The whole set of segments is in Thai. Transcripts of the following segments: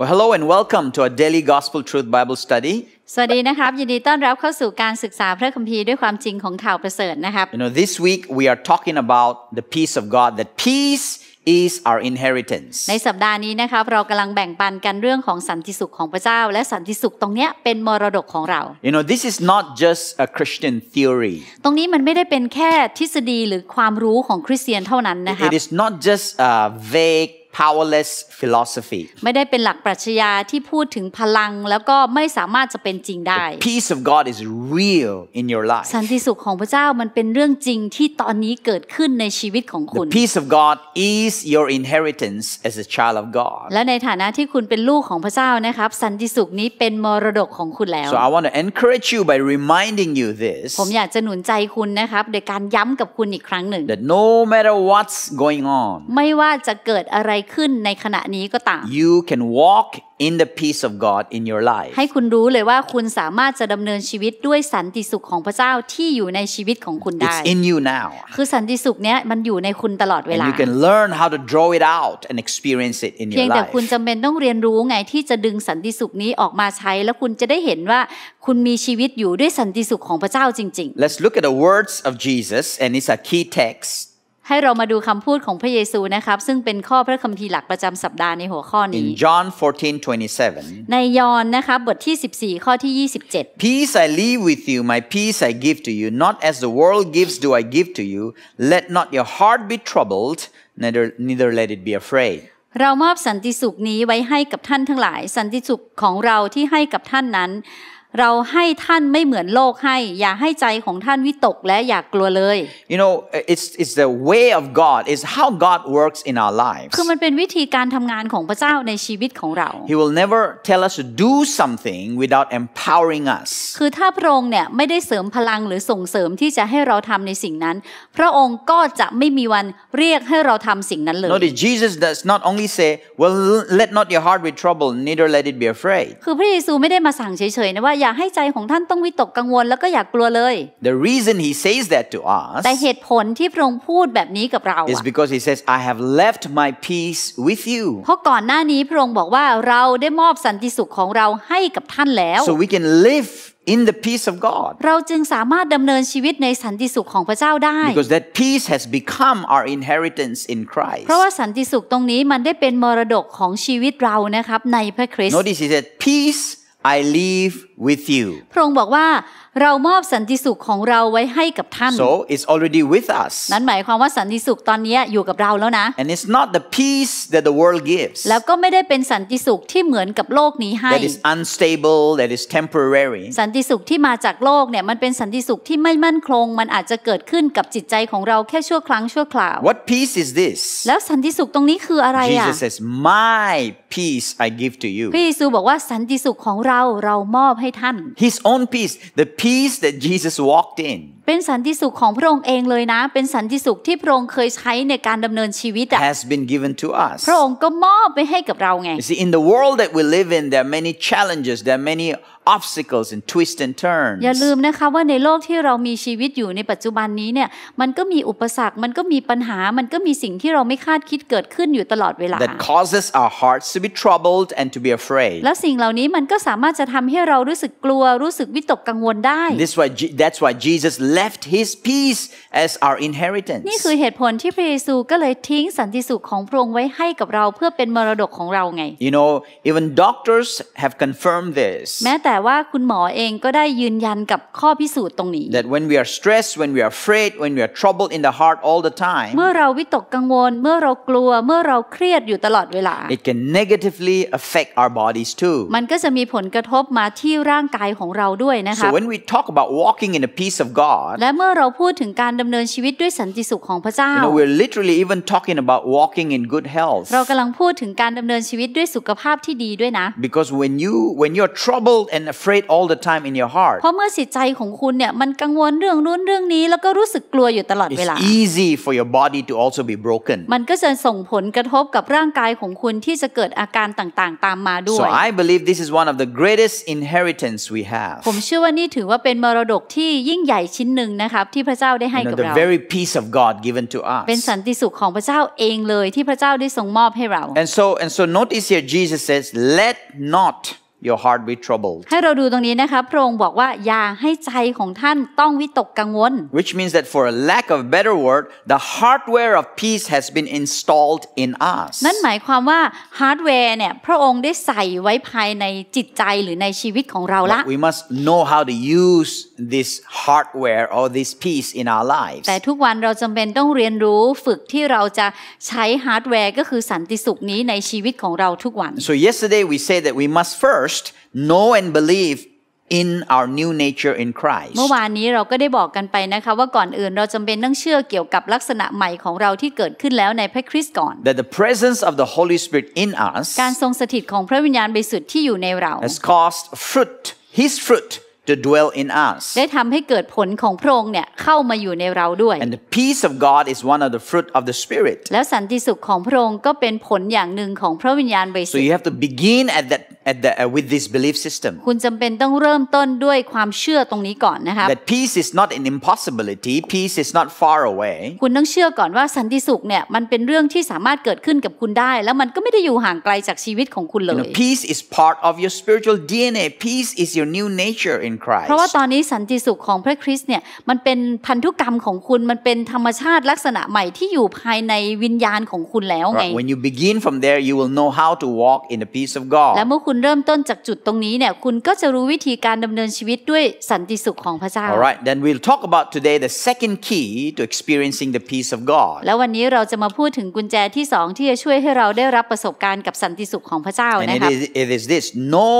Well, hello and welcome to our daily Gospel Truth Bible study. สวัสดีนะครับยินดีต้อนรับเข้าสู่การศึกษาพระคัมภีร์ด้วยความจริงของข่าวประเสริฐนะครับ You know, this week we are talking about the peace of God, that peace is our inheritance. ในสัปดาห์นี้นะครับเรากำลังแบ่งปันกันเรื่องของสันติสุขของพระเจ้า และสันติสุขตรงเนี้ยเป็นมรดกของเรา You know, this is not just a Christian theory. ตรงนี้มันไม่ได้เป็นแค่ทฤษฎีหรือความรู้ของคริสเตียนเท่านั้นนะครับ It is not just a vague, powerless philosophy. ไม่ได้เป็นหลักปรัชญาที่พูดถึงพลังแล้วก็ไม่สามารถจะเป็นจริงได้ Peace of God is real in your life. สันติสุขของพระเจ้ามันเป็นเรื่องจริงที่ตอนนี้เกิดขึ้นในชีวิตของคุณ The peace of God is your inheritance as a child of God. และในฐานะที่คุณเป็นลูกของพระเจ้านะครับ สันติสุขนี้เป็นมรดกของคุณแล้ว So I want to encourage you by reminding you this ผมอยากจะหนุนใจคุณนะครับโดยการย้ำกับคุณอีกครั้งหนึ่ง that no matter what's going on, ไม่ว่าจะเกิดอะไรขึ้นในขณะนี้ก็ตาม you can walk in the peace of God in your life. ให้คุณรู้เลยว่าคุณสามารถจะดำเนินชีวิตด้วยสันติสุขของพระเจ้าที่อยู่ในชีวิตของคุณได้ It's in you now. คือสันติสุขเนี้ยมันอยู่ในคุณตลอดเว And ลา you can learn how to draw it out and experience it in เพียง your แต่คุณ life. จำเป็นต้องเรียนรู้ไงที่จะดึงสันติสุขนี้ออกมาใช้ แล้วคุณจะได้เห็นว่าคุณมีชีวิตอยู่ด้วยสันติสุขของพระเจ้าจริง Let's look at the words of Jesus, and it's a key text. ๆให้เรามาดูคำพูดของพระเยซูนะครับ ซึ่งเป็นข้อพระคัมภีร์หลักประจำสัปดาห์ในหัวข้อนี้ In John 14 27, ในยอห์นนะคะบทที่ 14 ข้อที่ 27 Peace I leave with you, my peace I give to you. Not as the world gives, do I give to you. Let not your heart be troubled, neither, neither let it be afraid. เรามอบสันติสุขนี้ไว้ให้กับท่านทั้งหลาย สันติสุขของเราที่ให้กับท่านนั้น เราให้ท่านไม่เหมือนโลกให้ อย่าให้ใจของท่านวิตกและอย่ากลัวเลย You know, it's, it's the way of God, it's how God works in our lives. คือมันเป็นวิธีการทำงานของพระเจ้าในชีวิตของเรา He will never tell us to do something without empowering us. คือถ้าพระองค์เนี่ยไม่ได้เสริมพลังหรือส่งเสริมที่จะให้เราทำในสิ่งนั้น พระองค์ก็จะไม่มีวันเรียกให้เราทำสิ่งนั้นเลย Notice Jesus does not only say, Well, let not your heart be troubled, neither let it be afraid. คือพระเยซูไม่ได้มาสั่งเฉยๆนะว่าอย่าให้ใจของท่านต้องวิตกกังวลแล้วก็อย่ากลัวเลย The reason he says that to us แต่เหตุผลที่พระองค์พูดแบบนี้กับเรา is อะ because he says, I have left my peace with you. เพราะก่อนหน้านี้พระองค์บอกว่าเราได้มอบสันติสุขของเราให้กับท่านแล้ว So we can live in the peace of God. เราจึงสามารถดำเนินชีวิตในสันติสุขของพระเจ้าได้ Because that peace has become our inheritance in Christ. เพราะว่าสันติสุขตรงนี้มันได้เป็นมรดกของชีวิตเรานะครับในพระคริสต์ Notice he said, Peace I leave with you. พระองค์บอกว่าเรามอบสันติสุขของเราไว้ให้กับท่าน So it's already with us. นั้นหมายความว่าสันติสุขตอนนี้อยู่กับเราแล้วนะ And it's not the peace that the world gives. แล้วก็ไม่ได้เป็นสันติสุขที่เหมือนกับโลกนี้ให้ that is unstable, that is temporary. สันติสุขที่มาจากโลกเนี่ยมันเป็นสันติสุขที่ไม่มั่นคง มันอาจจะเกิดขึ้นกับจิตใจของเราแค่ชั่วครั้งชั่วคราว What peace is this? แล้วสันติสุขตรงนี้คืออะไรอะ Jesus says, My peace I give to you. พระเยซูบอกว่าสันติสุขของเราเรามอบให้ท่าน His own peace, the peace that Jesus walked in, เป็นสันติสุขของพระองค์เองเลยนะ เป็นสันติสุขที่พระองค์เคยใช้ในการดำเนินชีวิตอะ has been given to us. พระองค์ก็มอบไปให้กับเราไง You see, in the world that we live in, there are many challenges, there are many obstacles and twists and turns. อย่าลืมนะคะว่าในโลกที่เรามีชีวิตอยู่ในปัจจุบันนี้เนี่ยมันก็มีอุปสรรค มันก็มีปัญหา มันก็มีสิ่งที่เราไม่คาดคิดเกิดขึ้นอยู่ตลอดเวลา That causes our hearts to be troubled and to be afraid. แล้วสิ่งเหล่านี้มันก็สามารถจะทำให้เรารู้สึกกลัว รู้สึกวิตกกังวลได้ This why, Je- that's why Jesus left his peace as our inheritance. นี่คือเหตุผลที่พระเยซูก็เลยทิ้งสันติสุขของพระองค์ไว้ให้กับเราเพื่อเป็นมรดกของเราไง You know, even doctors have confirmed this. แม้แต่ว่าคุณหมอเองก็ได้ยืนยันกับข้อพิสูจน์ตรงนี้ that when we are stressed, when we are afraid, when we are troubled in the heart all the time, เมื่อเราวิตกกังวล เมื่อเรากลัว เมื่อเราเครียดอยู่ตลอดเวลา it can negatively affect our bodies too. มันก็จะมีผลกระทบมาที่ร่างกายของเราด้วยนะคะ So when we talk about walking in the peace of God, และเมื่อเราพูดถึงการดำเนินชีวิตด้วยสันติสุขของพระเจ้า you know, we're literally even talking about walking in good health. เรากำลังพูดถึงการดำเนินชีวิตด้วยสุขภาพที่ดีด้วยนะ Because when you when you're troubled and afraid all the time in your heart, เพราะเมื่อจิตใจของคุณเนี่ยมันกังวลเรื่องนู้นเรื่องนี้ แล้วก็รู้สึกกลัวอยู่ตลอดเว it's ลา easy for your body to also be broken. มันก็จะส่งผลกระทบกับร่างกายของคุณที่จะเกิดอาการต่างๆ ตามมาด้ว So ย I believe this is one of the greatest inheritance we have. ผมเชื่อว่านี่ถือว่าเป็นมรดกที่ยิ่งใหญ่ชิ้นหนึ่งนะครับที่พระเจ้าได้ให้ You กับ know, the เรา very peace of God given to เป็น us. สันติสุขของพระเจ้าเองเลยที่พระเจ้าได้ทรงมอบให้เรา And so, and so notice here, Jesus says, let not your heart be troubled. ให้เราดูตรงนี้นะคะพระองค์บอกว่าอย่าให้ใจของท่านต้องวิตกกังวล Which means that for a lack of a better word, the hardware of peace has been installed in us. นั่นหมายความว่าฮาร์ดแวร์เนี่ยพระองค์ได้ใส่ไว้ภายในจิตใจหรือในชีวิตของเราละ But we must know how to use this hardware or this peace in our lives. แต่ทุกวันเราจำเป็นต้องเรียนรู้ฝึกที่เราจะใช้ฮาร์ดแวร์ก็คือสันติสุขนี้ในชีวิตของเราทุกวัน So yesterday we said that we must first know and believe in our new nature in Christ. เมื่อวานนี้เราก็ได้บอกกันไปนะคะว่าก่อนอื่นเราจำเป็นต้องเชื่อเกี่ยวกับลักษณะใหม่ของเราที่เกิดขึ้นแล้วในพระคริสต์ก่อน That the presence of the Holy Spirit in us การทรงสถิตของพระวิญญาณบริสุทธิ์ที่อยู่ในเรา has caused fruit, His fruit, to dwell in us. ได้ทำให้เกิดผลของพระองค์เนี่ยเข้ามาอยู่ในเราด้วย And the peace of God is one of the fruit of the Spirit. แล้วสันติสุขของพระองค์ก็เป็นผลอย่างหนึ่งของพระวิญญาณบริ So สุทธิ์ you have to begin at that, at the, uh, with this belief system. คุณจำเป็นต้องเริ่มต้นด้วยความเชื่อตรงนี้ก่อนนะครับ That peace is not an impossibility, peace is not far away. คุณต้องเชื่อก่อนว่าสันติสุขเนี่ยมันเป็นเรื่องที่สามารถเกิดขึ้นกับคุณได้ แล้วมันก็ไม่ได้อยู่ห่างไกลจากชีวิตของคุณเล You ย know, peace is part of your spiritual DNA. Peace is your new nature in เพราะว่า Christ. ตอนนี้สันติสุขของพระคริสต์เนี่ยมันเป็นพันธุกรรมของคุณมันเป็นธรรมชาติลักษณะใหม่ที่อยู่ภายในวิญญาณของคุณแล้วไง Right, When you begin from there, you will know how to walk in the peace of และ God. เมื่อคุณเริ่มต้นจากจุดตรงนี้เนี่ยคุณก็จะรู้วิธีการดำเนินชีวิตด้วยสันติสุขของพระเจ้า All right, then we'll talk about today the second key to experiencing the peace of God. แล้ววันนี้เราจะมาพูดถึงกุญแจที่สองที่จะช่วยให้เราได้รับประสบการณ์กับสันติสุขของพระเจ้า And นะ it ครับ is, it is this know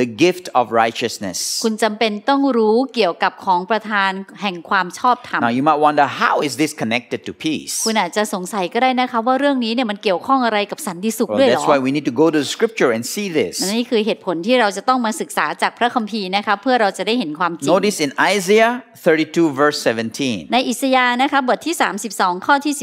the gift of righteousness. คุณจำเป็นต้องรู้เกี่ยวกับของประทานแห่งความชอบธรรม Now, you might wonder how is this connected to peace? คุณอาจจะสงสัยก็ได้นะคะว่าเรื่องนี้เนี่ยมันเกี่ยวข้องอะไรกับสันติสุข Well, ด้วยเหร that's อ why we need to go to the scripture and see this. และนี่คือเหตุผลที่เราจะต้องมาศึกษาจากพระคัมภีร์นะคะเพื่อเราจะได้เห็นความจริง Notice in Isaiah 32, verse 17. ในอิสยาห์นะคะบทที่ 32 ข้อที่ 17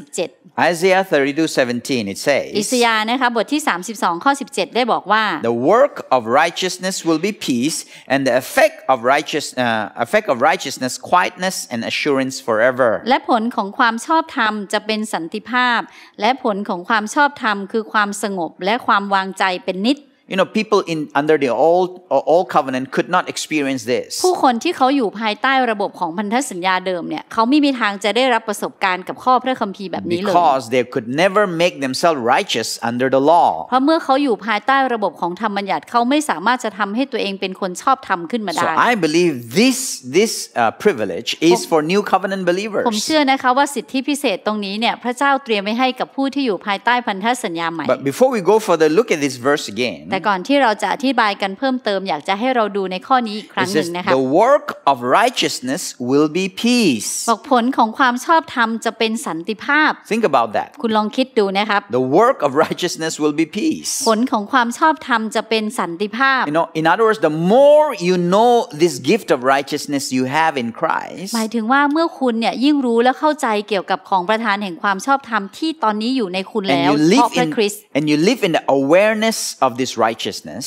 Isaiah 32, 17, it อิส says, ยาห์นะคะบทที่ 32 ข้อ 17 ได้บอกว่า The work of righteousness will be peace, and the effect of righteous uh, effect of righteousness, quietness and assurance forever. และผลของความชอบธรรมจะเป็นสันติภาพ และผลของความชอบธรรมคือความสงบและความวางใจเป็นนิจ You know, people in under the old old covenant could not experience this ผู้คนที่เขาอยู่ภายใต้ระบบของพันธสัญญาเดิมเนี่ยเขาไม่มีทางจะได้รับประสบการณ์กับข้อพระคัมภีร์แบบนี้เลย because they could never make themselves righteous under the law. เพราะเมื่อเขาอยู่ภายใต้ระบบของธรรมบัญญัติเขาไม่สามารถจะทำให้ตัวเองเป็นคนชอบธรรมขึ้นมา So ได้ I believe this this uh, privilege is for new covenant ผม believers. เชื่อนะคะว่าสิทธิพิเศษตรงนี้เนี่ยพระเจ้าเตรียมไว้ให้กับผู้ที่อยู่ภายใต้พันธสัญญาใหม่ But before we go further, look at this verse again. แต่ก่อนที่เราจะอธิบายกันเพิ่มเติมอยากจะให้เราดูในข้อนี้อีกครั้ It งหนึ่ says, งนะคะ the work of righteousness will be peace. บอกผลของความชอบธรรมจะเป็นสันติภาพ Think about that. คุณลองคิดดูนะครับ The work of righteousness will be peace. ผลของความชอบธรรมจะเป็นสันติภาพ You know, in other words, the more you know this gift of righteousness you have in Christ, หมายถึงว่าเมื่อคุณเนี่ยยิ่งรู้และเข้าใจเกี่ยวกับของประทานแห่งความชอบธรรมที่ตอนนี้อยู่ในคุณแล้ว and you เพราะ live พระ in คริสต์ and you live in the awareness of this righteousness,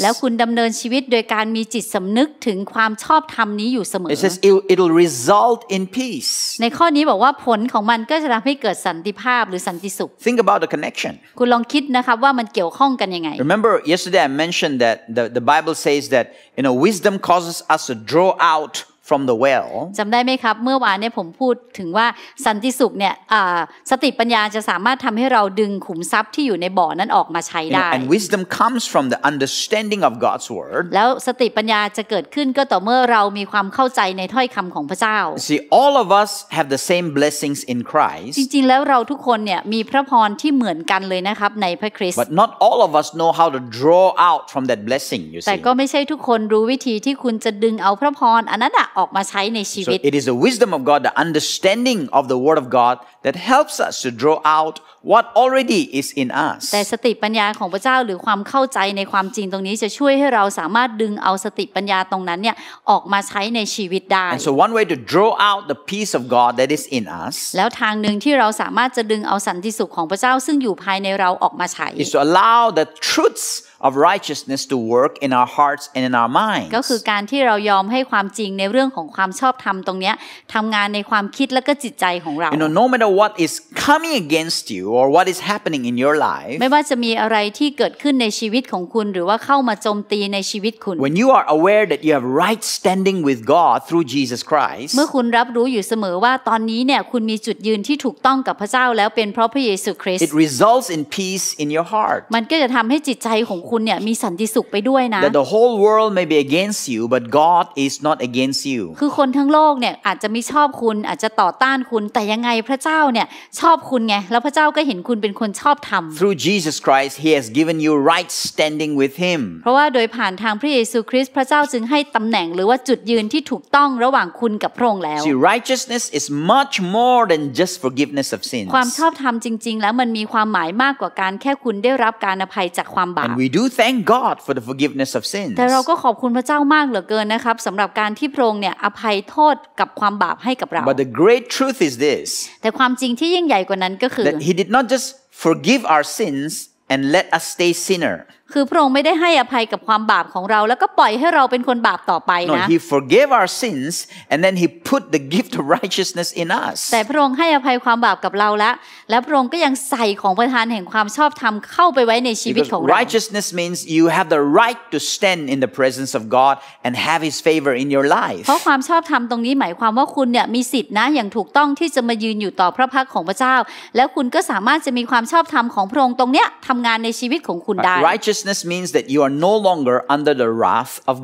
แล้วคุณดำเนินชีวิตโดยการมีจิตสำนึกถึงความชอบธรรมนี้อยู่เสมอ it says it'll, it'll result in peace. ในข้อนี้บอกว่าผลของมันก็จะทำให้เกิดสันติภาพหรือสันติสุข Think about the connection. คุณลองคิดนะครับว่ามันเกี่ยวข้องกันยังไง Remember, yesterday I mentioned that the, the Bible says that you know wisdom causes us to draw out from the well. จำได้ไหมครับ เมื่อวานเนี่ยผมพูดถึงว่าสันติสุขเนี่ยอ่าสติปัญญาจะสามารถทำให้เราดึงขุมทรัพย์ที่อยู่ในบ่อนั้นออกมาใช้ You know, ได้ and wisdom comes from the understanding of God's word. แล้วสติปัญญาจะเกิดขึ้นก็ต่อเมื่อเรามีความเข้าใจในถ้อยคำของพระเจ้า See, all of us have the same blessings in จ Christ, ริงๆ แล้วเราทุกคนเนี่ยมีพระพรที่เหมือนกันเลยนะครับในพระคริสต์ but not all of us know how to draw out from that blessing, you แต่ see. ก็ไม่ใช่ทุกคนรู้วิธีที่คุณจะดึงเอาพระพรอันนั้นอะออกมาใช้ในชี So วิต it is the wisdom of God, the understanding of the word of God that helps us to draw out what already is in us. แต่สติปัญญาของพระเจ้าหรือความเข้าใจในความจริงตรงนี้จะช่วยให้เราสามารถดึงเอาสติปัญญาตรงนั้นเนี่ยออกมาใช้ในชีวิตได้ And so one way to draw out the peace of God that is in us แล้วทางหนึ่งที่เราสามารถจะดึงเอาสันติสุขของพระเจ้าซึ่งอยู่ภายในเราออกมาใช้ is to allow the truths of righteousness to work in our hearts and in our minds. ก็คือการที่เรายอมให้ความจริงในเรื่องของความชอบธรรมตรงเนี้ยทำงานในความคิดและก็จิตใจของเรา You know, no matter what is coming against you or what is happening in your life, ไม่ว่าจะมีอะไรที่เกิดขึ้นในชีวิตของคุณ หรือว่าเข้ามาโจมตีในชีวิตคุณ when you are aware that you have right standing with God through Jesus Christ, เมื่อคุณรับรู้อยู่เสมอว่าตอนนี้เนี่ยคุณมีจุดยืนที่ถูกต้องกับพระเจ้าแล้วเป็นเพราะพระเยซูคริสต์ it results in peace in your heart. มันก็จะทำให้จิตใจของคุณเนี่ยมีสันติสุขไปด้วยนะ That the whole world may be against you, but God is not against you. คือคนทั้งโลกเนี่ยอาจจะไม่ชอบคุณอาจจะต่อต้านคุณแต่ยังไงพระเจ้าเนี่ยชอบคุณไงแล้วพระเจ้าก็เห็นคุณเป็นคนชอบธรรม Through Jesus Christ, He has given you right standing with Him. เพราะว่าโดยผ่านทางพระเยซูคริสต์พระเจ้าจึงให้ตำแหน่งหรือว่าจุดยืนที่ถูกต้องระหว่างคุณกับพระองค์แล้ว See, righteousness is much more than just forgiveness of sins. ความชอบธรรมจริง ๆ แล้วมันมีความหมายมากกว่าการแค่คุณได้รับการอภัยจากความบาป And we do thank God for the forgiveness of sins. แต่เราก็ขอบคุณพระเจ้ามากเหลือเกินนะครับสำหรับการที่พระองค์เนี่ยอภัยโทษกับความบาปให้กับเรา But the great truth is this แต่ความจริงที่ยิ่งใหญ่กว่านั้นก็คือ that He did not just forgive our sins and let us stay sinner. คือพระองค์ไม่ได้ให้อภัยกับความบาปของเรา แล้วก็ปล่อยให้เราเป็นคนบาปต่อไป No, นะ He forgave our sins and then He put the gift of righteousness in us. แต่พระองค์ให้อภัยความบาปกับเราแล้ว และพระองค์ก็ยังใส่ของประทานแห่งความชอบธรรมเข้าไปไว้ในชีวิต Because ของเรา righteousness means you have the right to stand in the presence of God and have His favor in your life. เพราะความชอบธรรมตรงนี้หมายความว่าคุณเนี่ยมีสิทธินะอย่างถูกต้องที่จะมายืนอยู่ต่อพระพักตร์ของพระเจ้า แล้วคุณก็สามารถจะมีความชอบธรรมของพระองค์ตรงเนี้ยทำงานในชีวิตของคุณได้ Righteousness means that you are no longer under the wrath of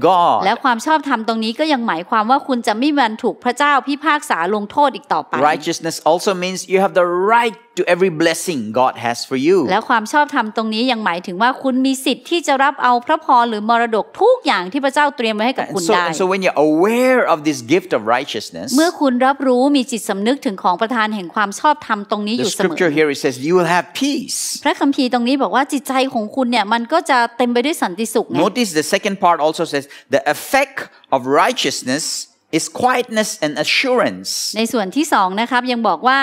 และ God. ความชอบธรรมตรงนี้ก็ยังหมายความว่าคุณจะไม่มันถูกพระเจ้าพิพากษาลงโทษอีกต่อไป Righteousness also means you have the right to every blessing God has for you. แล้วความชอบธรรมตรงนี้ยังหมายถึงว่าคุณมีสิทธิ์ที่จะรับเอาพระพรหรือมรดกทุกอย่างที่พระเจ้าเตรียมไว้ให้กับ And คุณ so, ได้ and so when you're aware of this gift of righteousness, เมื่อคุณรับรู้มีจิตสำนึกถึงของประทานแห่งความชอบธรรมตรงนี้อ the ยู่เสมอ scripture here it says you will have peace. พระคัมภีร์ตรงนี้บอกว่าจิตใจของคุณเนี่ยมันก็จะเต็มไปด้วยสันติสุขไง Notice the second part also says the effect of righteousness is quietness and assurance. ในส่วนที่สองนะครับยังบอกว่า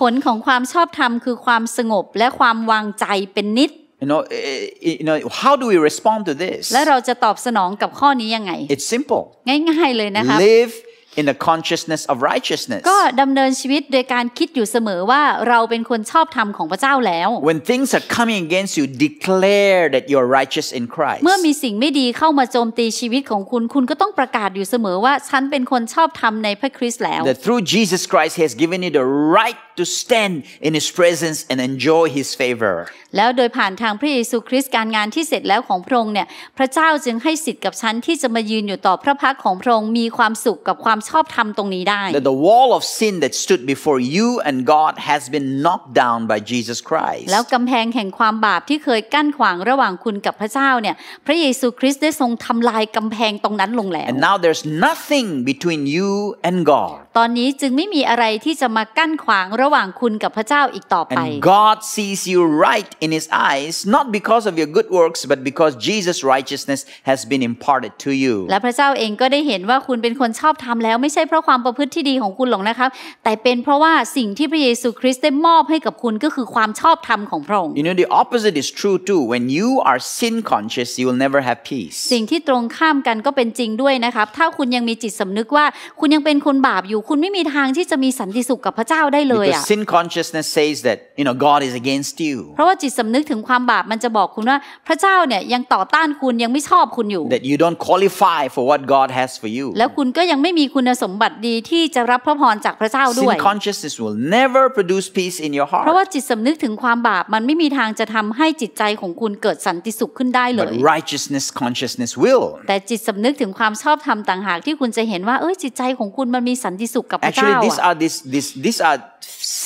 ผลของความชอบธรรมคือความสงบและความวางใจเป็นนิด You know, eh, eh, you know, how do we respond to this? และเราจะตอบสนองกับข้อนี้ยังไง It's simple. ง่ายๆเลยนะครับ Live in the consciousness of righteousness. ก็ดำเนินชีวิตโดยการคิดอยู่เสมอว่าเราเป็นคนชอบธรรมของพระเจ้าแล้ว When things are coming against you, declare that you're righteous in Christ. เมื่อมีสิ่งไม่ดีเข้ามาโจมตีชีวิตของคุณ คุณก็ต้องประกาศอยู่เสมอว่า ฉันเป็นคนชอบธรรมในพระคริสต์แล้ว That through Jesus Christ, He has given you the right to stand in His presence and enjoy His favor. แล้วโดยผ่านทางพระเยซูคริสต์การงานที่เสร็จแล้วของพระองค์เนี่ยพระเจ้าจึงให้สิทธิ์กับฉันที่จะมายืนอยู่ต่อพระพักตร์ของพระองค์มีความสุขกับความชอบธรรมตรงนี้ได้ That the wall of sin that stood before you and God has been knocked down by Jesus Christ. แล้วกำแพงแห่งความบาปที่เคยกั้นขวางระหว่างคุณกับพระเจ้าเนี่ยพระเยซูคริสต์ได้ทรงทำลายกำแพงตรงนั้นลงแล้ว And now there's nothing between you and God. ตอนนี้จึงไม่มีอะไรที่จะมากั้นขวางระหว่างคุณกับพระเจ้าอีกต่อไป And God sees you right in His eyes, not because of your good works, but because Jesus' righteousness has been imparted to you. และพระเจ้าเองก็ได้เห็นว่าคุณเป็นคนชอบธรรมแล้วไม่ใช่เพราะความประพฤติที่ดีของคุณหรอกนะครับแต่เป็นเพราะว่าสิ่งที่พระเยซูคริสต์ได้มอบให้กับคุณก็คือความชอบธรรมของพระองค์ You know, the opposite is true too. When you are sin conscious, you will never have peace. สิ่งที่ตรงข้ามกันก็เป็นจริงด้วยนะครับถ้าคุณยังมีจิตสำนึกว่าคุณยังเป็นคนบาปอยู่ คุณไม่มีทางที่จะมีสันติสุขกับพระเจ้าได้เลยอะ Because sin consciousness says that, you know, God is against you. เพราะว่าจิตสำนึกถึงความบาปมันจะบอกคุณว่า พระเจ้าเนี่ยยังต่อต้านคุณยังไม่ชอบคุณอยู่ That you don't qualify for what God has for you. แล้วคุณก็ยังไม่มีคุณสมบัติดีที่จะรับพระพรจากพระเจ้าด้วย Sin consciousness will never produce peace in your เพราะ heart. ว่าจิตสำนึกถึงความบาปมันไม่มีทางจะทำให้จิตใจของคุณเกิดสันติสุขขึ้นได้เล But ย righteousness consciousness will. แต่จิตสำนึกถึงความชอบธรรมต่างหากที่คุณจะเห็นว่าเอ้ยจิตใจของคุณมันมีสันติสุขกับพระเจ้า Actually, these อะ are this, this, these are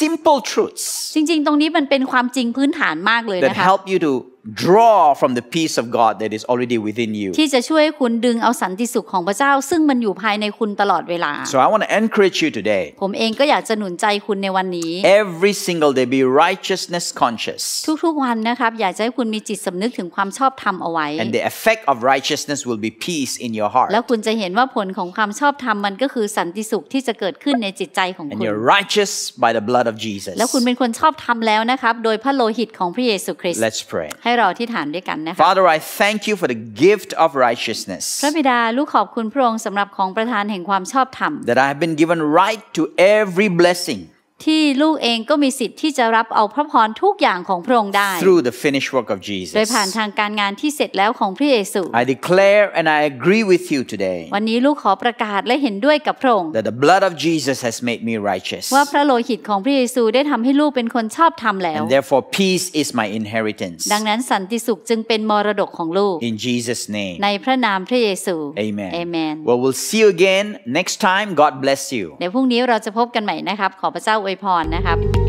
simple truths จริงๆ ตรงนี้มันเป็นความจริงพื้นฐานมากเลย that นะคะ help you to draw from the peace of God that is already within you. ที่จะช่วยให้คุณดึงเอาสันติสุขของพระเจ้า ซึ่งมันอยู่ภายในคุณตลอดเวลา So I want to encourage you today. ผมเองก็อยากจะหนุนใจคุณในวันนี้ Every single day, be righteousness conscious. ทุกๆวันนะครับอยากจะให้คุณมีจิตสำนึกถึงความชอบธรรมเอาไว้ And the effect of righteousness will be peace in your heart. แล้วคุณจะเห็นว่าผลของความชอบธรรมมันก็คือสันติสุขที่จะเกิดขึ้นในจิตใจของ And คุณ you're righteous by the blood of Jesus. แล้วคุณเป็นคนชอบธรรมแล้วนะครับโดยพระโลหิตของพระเยซูคริสต์ Let's pray. ให้ให้เราที่ฐานด้วยกันนะคะ Father, I thank you for the gift of righteousness พระบิดาลูกขอบคุณพระองค์สำหรับของประทานแห่งความชอบธรรม that I have been given right to every blessing ที่ลูกเองก็มีสิทธิ์ที่จะรับเอาพระพรทุกอย่างของพระองค์ได้ through the finished work of โดยผ่าน Jesus. ทางการงานที่เสร็จแล้วของพระเยซู I declare and I agree with you today วันนี้ลูกขอประกาศและเห็นด้วยกับพระองค์ that the blood of Jesus has made me righteous. ว่าพระโลหิตของพระเยซูได้ทำให้ลูกเป็นคนชอบธรรมแล้ว And therefore, peace is my inheritance. ดังนั้นสันติสุขจึงเป็นมรดกของลูก In Jesus' name. ในพระนามพระเยซู Amen. เอเมน Well, we'll see you again next time. God bless you. เดี๋ยวพรุ่งนี้เราจะพบกันใหม่นะครับขอพระเจ้าอวยพรนะครับ